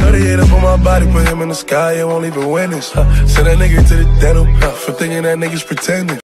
38 up on my body, put him in the sky, it won't even win this. Huh. Send that nigga to the dental huh. for thinking that nigga's pretending.